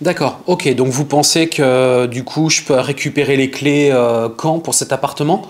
D'accord, ok. Donc vous pensez que du coup je peux récupérer les clés euh, quand pour cet appartement?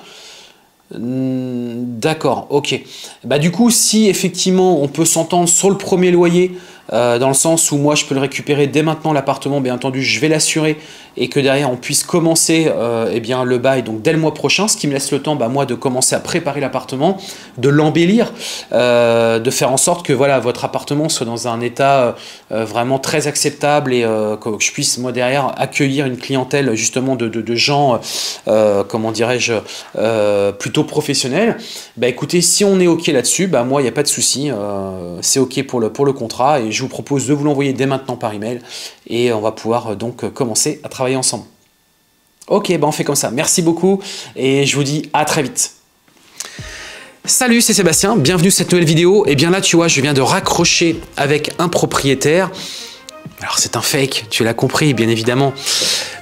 Hmm, D'accord, ok. Bah du coup, si effectivement on peut s'entendre sur le premier loyer, euh, dans le sens où moi je peux le récupérer dès maintenant l'appartement, bien entendu, je vais l'assurer et que derrière on puisse commencer euh, eh bien, le bail donc dès le mois prochain, ce qui me laisse le temps bah, moi de commencer à préparer l'appartement, de l'embellir, euh, de faire en sorte que voilà votre appartement soit dans un état vraiment très acceptable et que je puisse moi derrière accueillir une clientèle justement de, de, gens, comment dirais-je, plutôt professionnels. Bah écoutez, si on est ok là-dessus, bah moi il n'y a pas de souci, c'est ok pour le, pour le contrat et je vous propose de vous l'envoyer dès maintenant par email et on va pouvoir euh, donc euh, commencer à travailler ensemble. Ok, bah on fait comme ça. Merci beaucoup et je vous dis à très vite. Salut, c'est Sébastien, bienvenue sur cette nouvelle vidéo. Et bien là, tu vois, je viens de raccrocher avec un propriétaire. Alors c'est un fake, tu l'as compris, bien évidemment.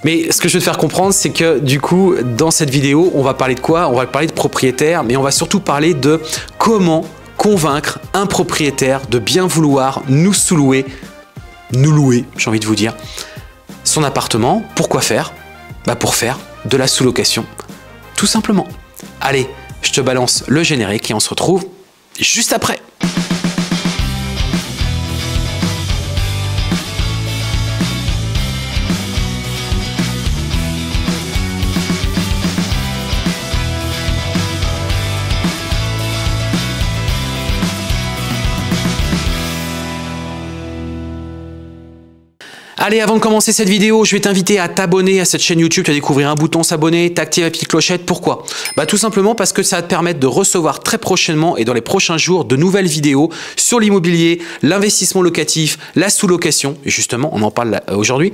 Mais ce que je veux te faire comprendre, c'est que du coup, dans cette vidéo, on va parler de quoi? On va parler de propriétaire, mais on va surtout parler de comment convaincre un propriétaire de bien vouloir nous sous-louer, nous louer, j'ai envie de vous dire, son appartement. Pourquoi faire? Bah pour faire de la sous-location, tout simplement. Allez, je te balance le générique et on se retrouve juste après. Allez, avant de commencer cette vidéo, je vais t'inviter à t'abonner à cette chaîne YouTube. Tu vas découvrir un bouton s'abonner, t'activer la petite clochette. Pourquoi? Bah tout simplement parce que ça va te permettre de recevoir très prochainement et dans les prochains jours de nouvelles vidéos sur l'immobilier, l'investissement locatif, la sous-location. Et justement, on en parle euh, aujourd'hui.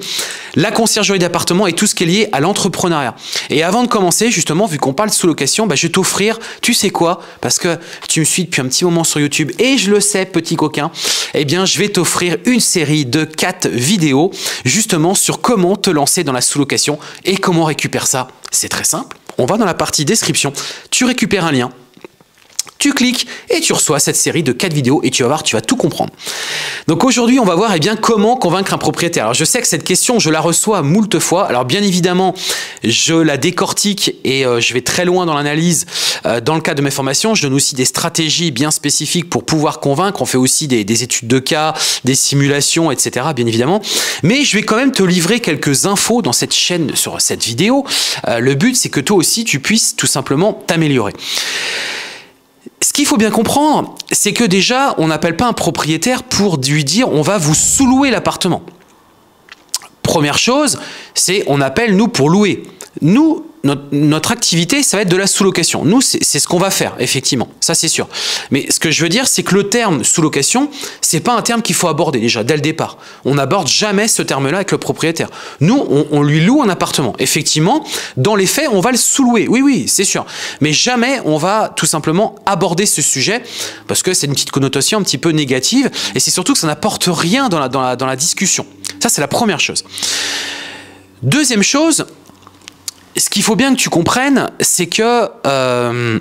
La conciergerie d'appartement et tout ce qui est lié à l'entrepreneuriat. Et avant de commencer, justement, vu qu'on parle sous-location, bah, je vais t'offrir, tu sais quoi? Parce que tu me suis depuis un petit moment sur YouTube et je le sais, petit coquin, eh bien, je vais t'offrir une série de 4 vidéos justement sur comment te lancer dans la sous-location et comment on récupère ça. C'est très simple. On va dans la partie description. Tu récupères un lien. Tu cliques et tu reçois cette série de 4 vidéos et tu vas voir, tu vas tout comprendre. Donc aujourd'hui, on va voir eh bien, comment convaincre un propriétaire. Alors je sais que cette question, je la reçois moult fois. Alors bien évidemment, je la décortique et euh, je vais très loin dans l'analyse. Euh, dans le cadre de mes formations, je donne aussi des stratégies bien spécifiques pour pouvoir convaincre. On fait aussi des, des études de cas, des simulations, etc. Bien évidemment. Mais je vais quand même te livrer quelques infos dans cette chaîne, sur cette vidéo. Euh, le but, c'est que toi aussi, tu puisses tout simplement t'améliorer. Ce qu'il faut bien comprendre, c'est que déjà, on n'appelle pas un propriétaire pour lui dire on va vous sous-louer l'appartement. Première chose, c'est on appelle nous pour louer. Nous, notre, activité, ça va être de la sous-location. Nous, c'est ce qu'on va faire, effectivement. Ça, c'est sûr. Mais ce que je veux dire, c'est que le terme sous-location, c'est pas un terme qu'il faut aborder déjà dès le départ. On n'aborde jamais ce terme-là avec le propriétaire. Nous, on, lui loue un appartement. Effectivement, dans les faits, on va le sous-louer. Oui, oui, c'est sûr. Mais jamais on va tout simplement aborder ce sujet parce que c'est une petite connotation un petit peu négative et c'est surtout que ça n'apporte rien dans la discussion. Ça, c'est la première chose. Deuxième chose, ce qu'il faut bien que tu comprennes, c'est que euh,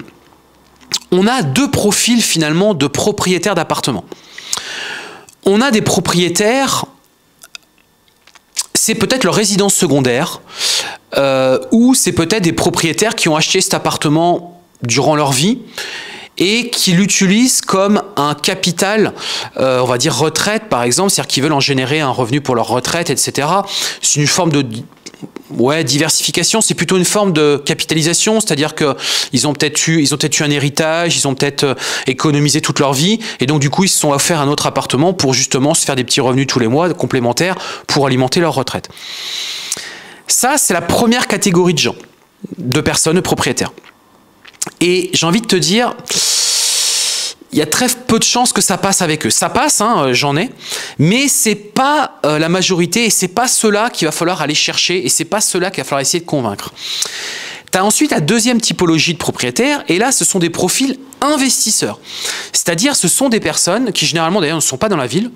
on a deux profils finalement de propriétaires d'appartements. On a des propriétaires, c'est peut-être leur résidence secondaire, euh, ou c'est peut-être des propriétaires qui ont acheté cet appartement durant leur vie et qui l'utilisent comme un capital, euh, on va dire retraite par exemple, c'est-à-dire qu'ils veulent en générer un revenu pour leur retraite, etc. C'est une forme de ouais, diversification, c'est plutôt une forme de capitalisation, c'est-à-dire que ils ont peut-être eu, ils ont peut-être eu un héritage, ils ont peut-être euh, économisé toute leur vie, et donc du coup ils se sont offerts un autre appartement pour justement se faire des petits revenus tous les mois complémentaires pour alimenter leur retraite. Ça, c'est la première catégorie de gens, de personnes, propriétaires. Et j'ai envie de te dire, il y a très peu de chances que ça passe avec eux. Ça passe, hein, j'en ai, mais c'est pas euh, la majorité et c'est pas cela qu'il va falloir aller chercher et c'est pas cela qu'il va falloir essayer de convaincre. Tu as ensuite la deuxième typologie de propriétaires, et là, ce sont des profils investisseurs. C'est-à-dire, ce sont des personnes qui, généralement, d'ailleurs, ne sont pas dans la ville,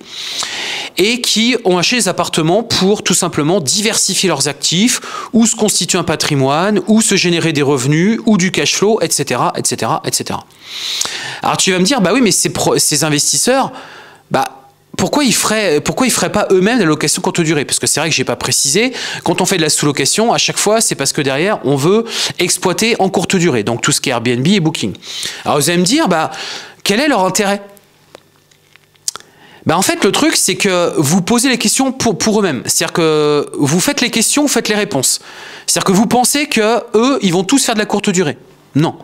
et qui ont acheté des appartements pour tout simplement diversifier leurs actifs, ou se constituer un patrimoine, ou se générer des revenus, ou du cash flow, etc., etc., etc. Alors, tu vas me dire, bah oui, mais ces, investisseurs, pourquoi ils feraient, pourquoi ils feraient pas eux-mêmes la location courte durée? Parce que c'est vrai que j'ai pas précisé. Quand on fait de la sous-location, à chaque fois, c'est parce que derrière, on veut exploiter en courte durée. Donc tout ce qui est Airbnb et Booking. Alors vous allez me dire, bah, quel est leur intérêt? Bah en fait, le truc, c'est que vous posez les questions pour, eux-mêmes. C'est-à-dire que vous faites les questions, vous faites les réponses. C'est-à-dire que vous pensez que eux, ils vont tous faire de la courte durée. Non.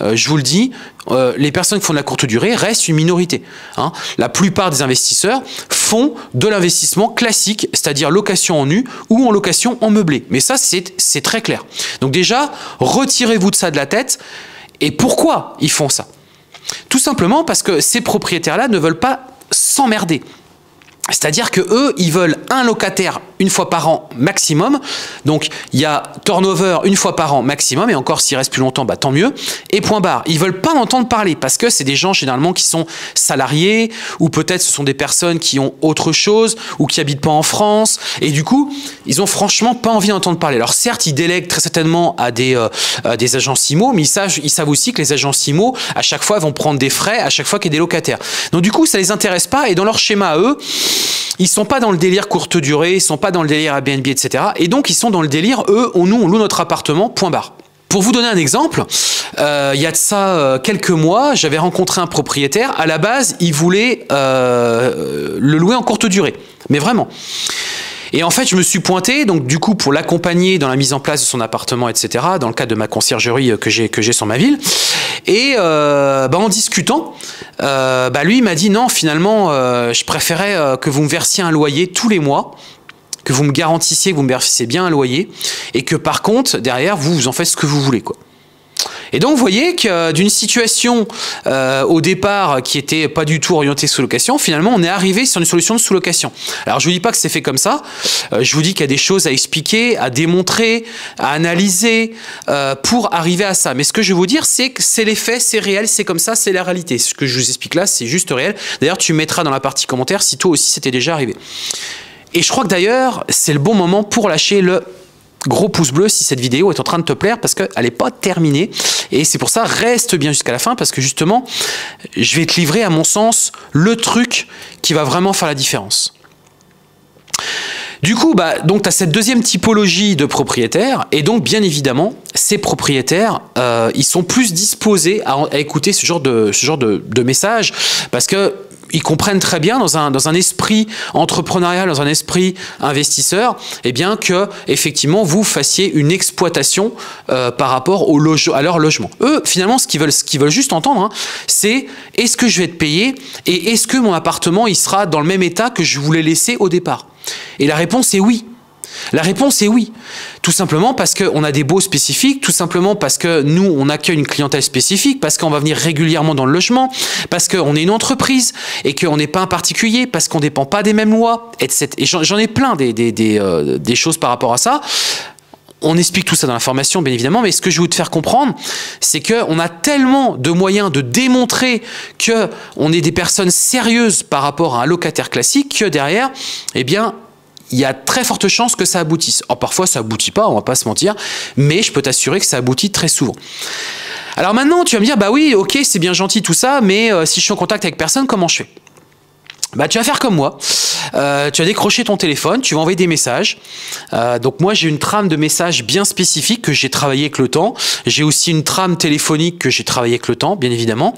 Euh, je vous le dis, euh, les personnes qui font de la courte durée restent une minorité. Hein. La plupart des investisseurs font de l'investissement classique, c'est-à-dire location en nu ou en location en meublé. Mais ça, c'est très clair. Donc déjà, retirez-vous de ça de la tête. Et pourquoi ils font ça? Tout simplement parce que ces propriétaires-là ne veulent pas s'emmerder. C'est-à-dire que eux, ils veulent un locataire une fois par an maximum. Donc il y a turnover une fois par an maximum, et encore s'il reste plus longtemps, bah, tant mieux. Et point barre. Ils veulent pas entendre parler parce que c'est des gens généralement qui sont salariés, ou peut-être ce sont des personnes qui ont autre chose, ou qui habitent pas en France. Et du coup, ils ont franchement pas envie d'entendre parler. Alors certes, ils délèguent très certainement à des, euh, des agents CIMO, mais ils savent, aussi que les agents CIMO, à chaque fois, vont prendre des frais à chaque fois qu'il y a des locataires. Donc du coup, ça les intéresse pas, et dans leur schéma à eux, ils sont pas dans le délire courte durée, ils sont pas dans le délire Airbnb, etc. Et donc ils sont dans le délire, eux, on, nous, on loue notre appartement, point barre. Pour vous donner un exemple, euh, il y a de ça euh, quelques mois, j'avais rencontré un propriétaire. À la base, il voulait euh, le louer en courte durée, mais vraiment. Et en fait, je me suis pointé, donc du coup, pour l'accompagner dans la mise en place de son appartement, etc., dans le cadre de ma conciergerie que j'ai que j'ai sur ma ville. Et euh, bah, en discutant, euh, bah, lui m'a dit non, finalement, euh, je préférais que vous me versiez un loyer tous les mois que vous me garantissiez que vous me versiez bien un loyer et que par contre derrière vous vous en faites ce que vous voulez quoi. Et donc, vous voyez que d'une situation euh, au départ qui était pas du tout orientée sous-location, finalement, on est arrivé sur une solution de sous-location. Alors, je vous dis pas que c'est fait comme ça. Euh, je vous dis qu'il y a des choses à expliquer, à démontrer, à analyser euh, pour arriver à ça. Mais ce que je vais vous dire, c'est que c'est les faits, c'est réel, c'est comme ça, c'est la réalité. Ce que je vous explique là, c'est juste réel. D'ailleurs, tu mettras dans la partie commentaire si toi aussi c'était déjà arrivé. Et je crois que d'ailleurs, c'est le bon moment pour lâcher le gros pouce bleu si cette vidéo est en train de te plaire parce qu'elle n'est pas terminée. Et c'est pour ça, reste bien jusqu'à la fin parce que justement, je vais te livrer à mon sens le truc qui va vraiment faire la différence. Du coup, bah, donc tu as cette deuxième typologie de propriétaires, et donc bien évidemment, ces propriétaires, euh, ils sont plus disposés à, écouter ce genre de, ce de, de messages, parce que ils comprennent très bien dans un, esprit entrepreneurial, dans un esprit investisseur, eh bien que effectivement vous fassiez une exploitation euh, par rapport au à leur logement. Eux, finalement, ce qu'ils veulent, veulent juste entendre, hein, c'est est-ce que je vais te payer et est-ce que mon appartement il sera dans le même état que je voulais laisser au départ? Et la réponse est oui. La réponse est oui. Tout simplement parce qu'on a des baux spécifiques, tout simplement parce que nous, on accueille une clientèle spécifique, parce qu'on va venir régulièrement dans le logement, parce qu'on est une entreprise et qu'on n'est pas un particulier, parce qu'on ne dépend pas des mêmes lois, etc. Et j'en ai plein euh, des, choses par rapport à ça. On explique tout ça dans la formation, bien évidemment, mais ce que je veux te faire comprendre, c'est qu'on a tellement de moyens de démontrer qu'on est des personnes sérieuses par rapport à un locataire classique que derrière, eh bien, il y a très forte chance que ça aboutisse. Alors parfois ça aboutit pas, on va pas se mentir, mais je peux t'assurer que ça aboutit très souvent. Alors maintenant, tu vas me dire, bah oui, ok, c'est bien gentil tout ça, mais euh, si je suis en contact avec personne, comment je fais? Bah, tu vas faire comme moi. Euh, tu vas décrocher ton téléphone, tu vas envoyer des messages. Euh, donc moi, j'ai une trame de messages bien spécifique que j'ai travaillé avec le temps. J'ai aussi une trame téléphonique que j'ai travaillé avec le temps, bien évidemment.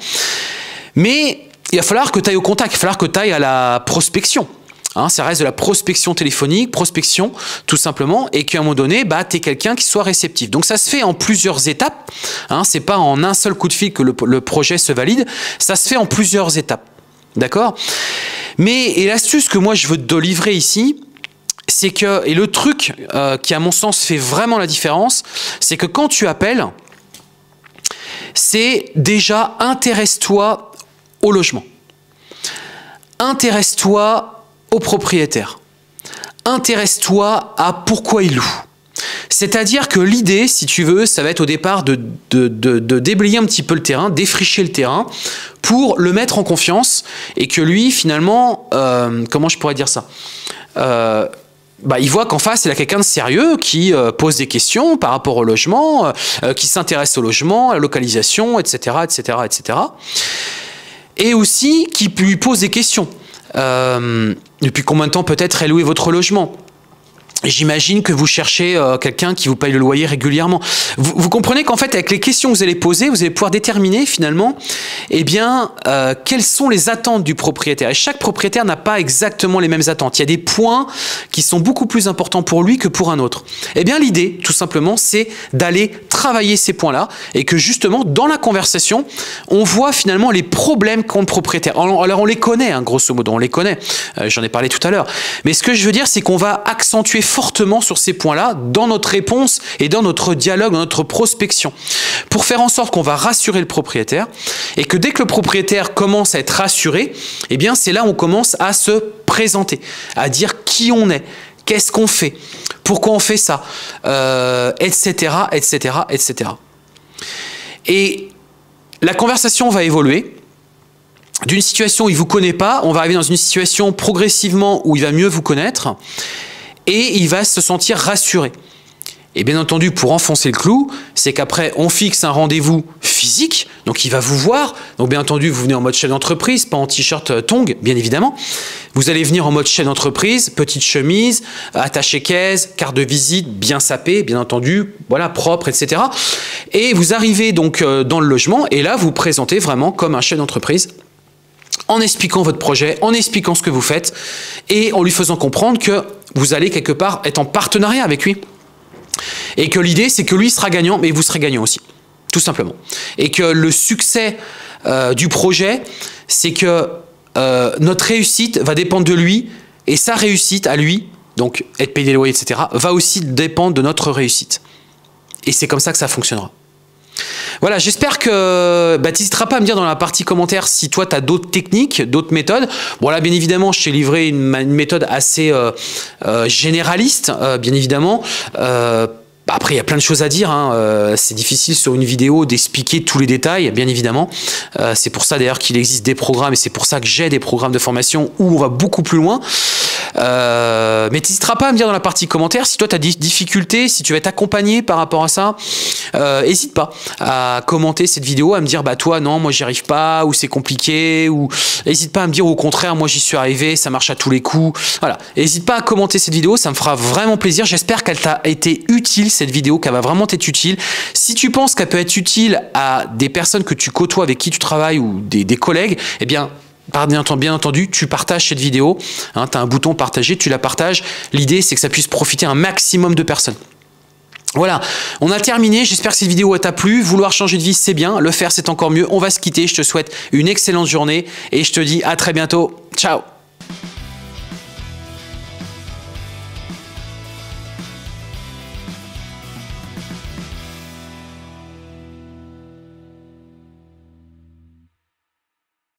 Mais il va falloir que tu ailles au contact, il va falloir que tu ailles à la prospection. Hein, ça reste de la prospection téléphonique, prospection tout simplement, et qu'à un moment donné, bah, tu es quelqu'un qui soit réceptif. Donc ça se fait en plusieurs étapes. Hein, c'est pas en un seul coup de fil que le, projet se valide. Ça se fait en plusieurs étapes. D'accord? Mais l'astuce que moi je veux te livrer ici, c'est que et le truc euh, qui à mon sens fait vraiment la différence, c'est que quand tu appelles, c'est déjà intéresse-toi au logement. Intéresse-toi au propriétaire. Intéresse-toi à pourquoi il loue. C'est-à-dire que l'idée, si tu veux, ça va être au départ de, de, déblayer un petit peu le terrain, défricher le terrain, pour le mettre en confiance et que lui, finalement, euh, comment je pourrais dire ça? Euh, bah, il voit qu'en face, il a quelqu'un de sérieux qui euh, pose des questions par rapport au logement, qui s'intéresse au logement, à la localisation, etc., etc., etc. Et aussi qui lui pose des questions. Depuis combien de temps peut-être est loué votre logement? J'imagine que vous cherchez euh, quelqu'un qui vous paye le loyer régulièrement. Vous, comprenez qu'en fait, avec les questions que vous allez poser, vous allez pouvoir déterminer finalement, eh bien, euh, quelles sont les attentes du propriétaire. Et chaque propriétaire n'a pas exactement les mêmes attentes. Il y a des points qui sont beaucoup plus importants pour lui que pour un autre. Eh bien, l'idée, tout simplement, c'est d'aller travailler ces points-là et que justement, dans la conversation, on voit finalement les problèmes qu'ont le propriétaire. Alors, on les connaît, hein, grosso modo, on les connaît. Euh, j'en ai parlé tout à l'heure. Mais ce que je veux dire, c'est qu'on va accentuer fortement sur ces points-là dans notre réponse et dans notre dialogue, dans notre prospection, pour faire en sorte qu'on va rassurer le propriétaire et que dès que le propriétaire commence à être rassuré, eh bien c'est là où on commence à se présenter, à dire qui on est, qu'est-ce qu'on fait, pourquoi on fait ça, etc., etc., etc. Et la conversation va évoluer d'une situation où il ne vous connaît pas, on va arriver dans une situation progressivement où il va mieux vous connaître et il va se sentir rassuré. Et bien entendu, pour enfoncer le clou, c'est qu'après, on fixe un rendez-vous donc il va vous voir. Donc bien entendu, vous venez en mode chef d'entreprise, pas en t-shirt euh, tong, bien évidemment. Vous allez venir en mode chef d'entreprise, petite chemise, attaché caisse, carte de visite, bien sapé, bien entendu, voilà, propre, etc. Et vous arrivez donc euh, dans le logement, et là, vous, vous présentez vraiment comme un chef d'entreprise en expliquant votre projet, en expliquant ce que vous faites et en lui faisant comprendre que vous allez quelque part être en partenariat avec lui. Et que l'idée, c'est que lui sera gagnant, mais vous serez gagnant aussi, tout simplement. Et que le succès euh, du projet, c'est que euh, notre réussite va dépendre de lui et sa réussite à lui, donc être payé des loyers, etc., va aussi dépendre de notre réussite. Et c'est comme ça que ça fonctionnera. Voilà, j'espère que bah, tu n'hésiteras pas à me dire dans la partie commentaire si toi, tu as d'autres techniques, d'autres méthodes. Bon là, bien évidemment, je t'ai livré une, méthode assez euh, euh, généraliste, euh, bien évidemment. Bah, après, il y a plein de choses à dire. Hein. c'est difficile sur une vidéo d'expliquer tous les détails, bien évidemment. c'est pour ça d'ailleurs qu'il existe des programmes et c'est pour ça que j'ai des programmes de formation où on va beaucoup plus loin. Euh, mais tu n'hésiteras pas à me dire dans la partie commentaire si toi tu as des difficultés, si tu veux être accompagné par rapport à ça. Euh, pas à commenter cette vidéo, à me dire bah toi non, moi j'y arrive pas, ou c'est compliqué, ou n'hésite pas à me dire au contraire, moi j'y suis arrivé, ça marche à tous les coups. Voilà, n'hésite pas à commenter cette vidéo, ça me fera vraiment plaisir. J'espère qu'elle t'a été utile cette vidéo, qu'elle va vraiment t'être utile. Si tu penses qu'elle peut être utile à des personnes que tu côtoies, avec qui tu travailles ou des collègues, eh bien Bien entendu, tu partages cette vidéo. Hein, tu as un bouton partager, tu la partages. L'idée, c'est que ça puisse profiter un maximum de personnes. Voilà, on a terminé. J'espère que cette vidéo t'a plu. Vouloir changer de vie, c'est bien. Le faire, c'est encore mieux. On va se quitter. Je te souhaite une excellente journée et je te dis à très bientôt. Ciao